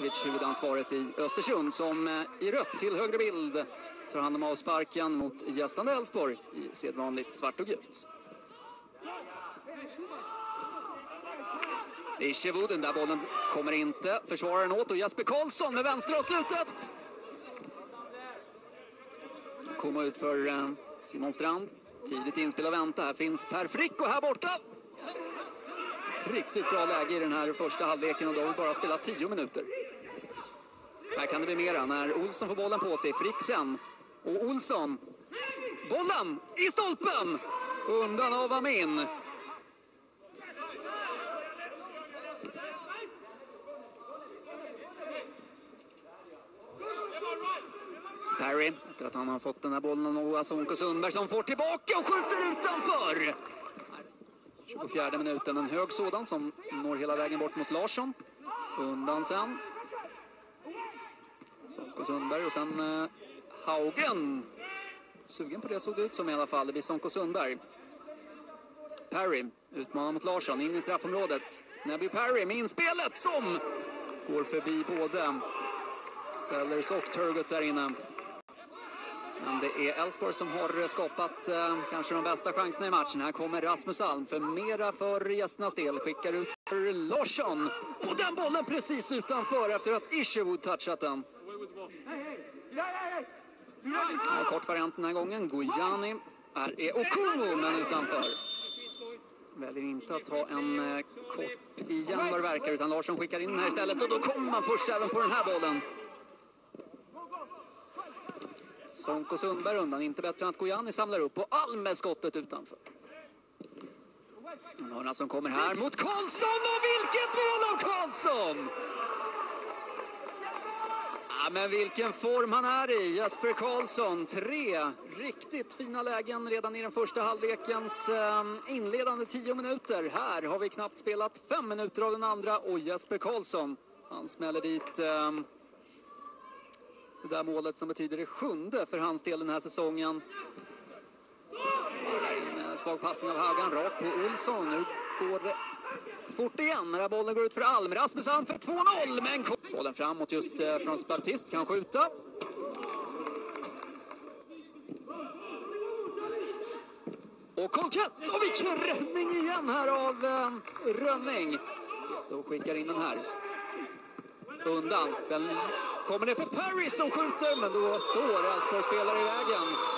Milosevic huvudansvaret i Östersund som eh, i rött till högre bild tar hand om avsparken mot gästande Elfsborg i sedvanligt svart och gult. Ishevu, den där bollen kommer inte. Försvararen åt och Jesper Karlsson med vänsteravslutet. Komma ut för eh, Simon Strand. Tidigt inspel och vänta. Här finns Per Frick och här borta. Riktigt bra läge i den här första halvleken och då har vi bara spelat 10 minuter. Här kan det bli mera när Olsson får bollen på sig. Friksen. Och Olsson. Bollen i stolpen! Undan av Amin. Perry, efter att han har fått den här bollen av Noah Sonko Sundberg som får tillbaka och skjuter utanför. 24 minuten, en hög sådan som når hela vägen bort mot Larsson. Undan sen. Sonko Sundberg och sen eh, Haugen. Sugen på det såg det ut som i alla fall. Det blir Sonko Sundberg. Perry utmanar mot Larsson in i straffområdet. Nebby Perry med inspelet som går förbi både Sellers och Turgut där inne. Men det är Elfsborg som har skapat eh, kanske de bästa chanserna i matchen. Här kommer Rasmus Alm för mera för gästernas del. Skickar ut för Larsson. Och den bollen precis utanför efter att Isherwood touchat den. Ja, kort variant den här gången. Gojani. är är Okumu, men utanför. Väljer inte att ta en eh, kort igen vad det verkar, utan Larsson skickar in den här istället. Och då kommer man först även på den här bollen. Sonko Sundberg undan, inte bättre än att Gojani samlar upp och Alm skottet utanför. Hörna som kommer här mot Karlsson och vilket mål av Karlsson! Men vilken form han är i, Jesper Karlsson. Tre riktigt fina lägen redan i den första halvlekens eh, inledande tio minuter. Här har vi knappt spelat fem minuter av den andra och Jesper Karlsson, han smäller dit eh, det där målet som betyder det sjunde för hans del den här säsongen. En svag passning av Hagan rakt på Olsson. Nu går det fort igen när bollen går ut för Alm. Rasmus Alm för 2-0 men bollen framåt just eh, från Baptist kan skjuta. Och Kolkett! Och vilken räddning igen här av eh, Rönning. Då skickar in den här. Undan. Den kommer ner för Perry som skjuter men då står Elfsborg spelare i vägen.